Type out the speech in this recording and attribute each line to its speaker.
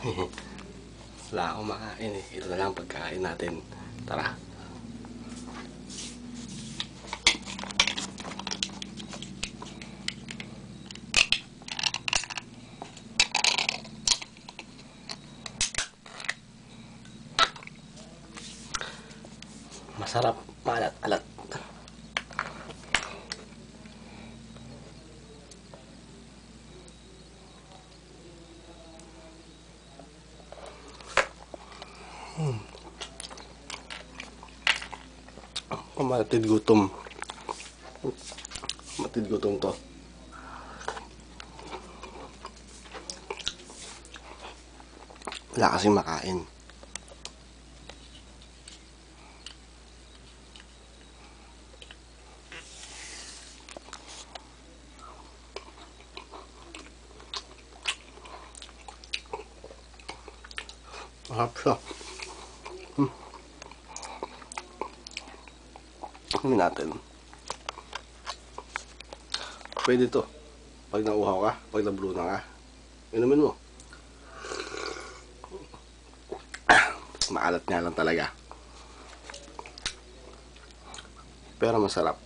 Speaker 1: Wala akong makain eh. Ito na lang pagkain natin. Tara. Masarap maalat-alat. Oh, matid gutom. Matid gutom to. Wala kasing makain. Masarap siya. Hmm. Ano natin? Pwede to. Pag nauhaw ka, pag nabluna ka, inumin mo. Maalat nga lang talaga. Pero masarap.